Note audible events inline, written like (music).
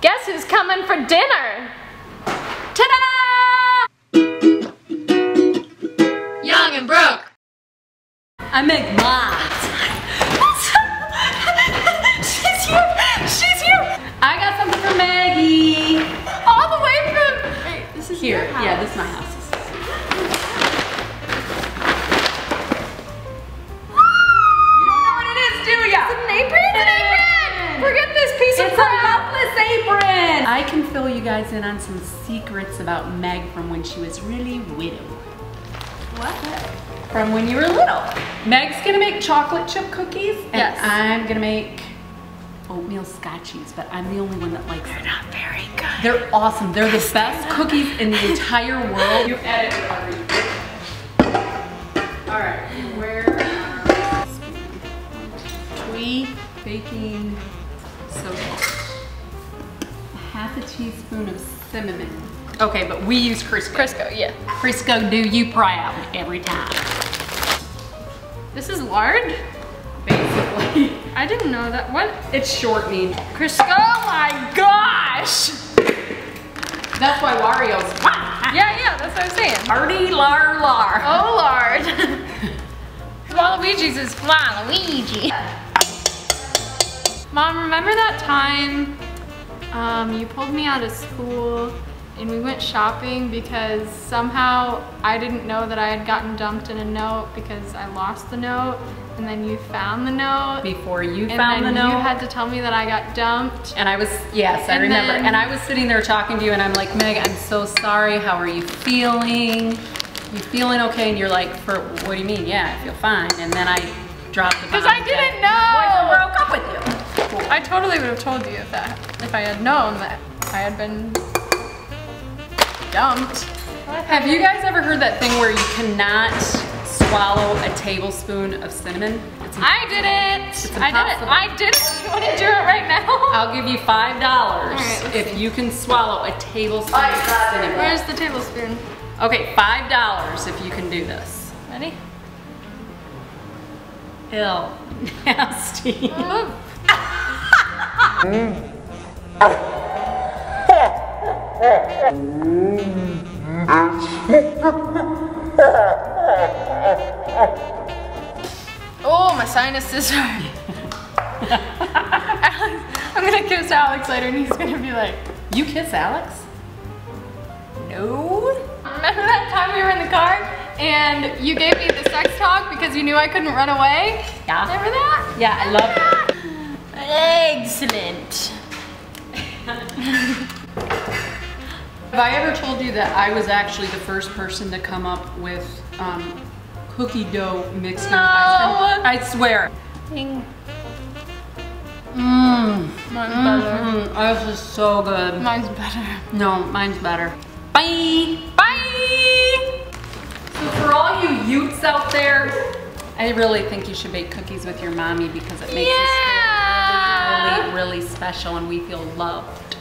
Guess who's coming for dinner? Ta-da! Young and broke. I make mine. She's here! She's here! I got something for Maggie. All the way from. Wait, this is Here, yeah, this is my house. I can fill you guys in on some secrets about Meg from when she was really little. What? From when you were little. Meg's gonna make chocolate chip cookies, and Yes. I'm gonna make oatmeal scotchies, but I'm the only one that likes them. They're not very good. They're awesome. They're the best cookies in the entire world. You edit it already. All right, where are baking soda. Half a teaspoon of cinnamon. Okay, but we use Crisco. Crisco, yeah. Crisco do you proud every time. This is lard? Basically. I didn't know that. What? It's shortening. Crisco? Oh my gosh! That's why Wario's Yeah, yeah, that's what I'm saying. party lar lar. Oh lord. (laughs) Waluigi's is Waluigi. Mom, remember that time um, you pulled me out of school and we went shopping because somehow I didn't know that I had gotten dumped in a note because I lost the note and then you found the note Before you and found the note. you had to tell me that I got dumped. And I was, yes, I remember. then- and I was sitting there talking to you and I'm like, Meg, I'm so sorry. How are you feeling? You feeling okay? And you're like, for what do you mean? Yeah, I feel fine. And then I dropped the Because I didn't know. Boyfriend broke up with you. I totally would have told you if that if I had known that I had been dumped. Have you guys ever heard that thing where you cannot swallow a tablespoon of cinnamon? It's I did it. It's I did it. I did it. You want to do it right now? I'll give you five dollars right, if see. you can swallow a tablespoon of cinnamon. Where's the tablespoon? Okay, five dollars if you can do this. Ready? Ill. (laughs) Nasty. Oh, my sinuses hurt. (laughs) Alex, I'm gonna kiss Alex later and he's gonna be like, You kiss Alex? No. Remember that time we were in the car and you gave me the sex talk because you knew I couldn't run away? Yeah. Remember that? Yeah, I love it. Excellent. (laughs) Have I ever told you that I was actually the first person to come up with um, cookie dough mixed in with ice cream? I swear. Ding. Mmm. Mine's better. Mm, this is so good. Mine's better. No, mine's better. Bye. Bye! Utes out there, I really think you should bake cookies with your mommy because it makes us feel really, really, really special and we feel loved.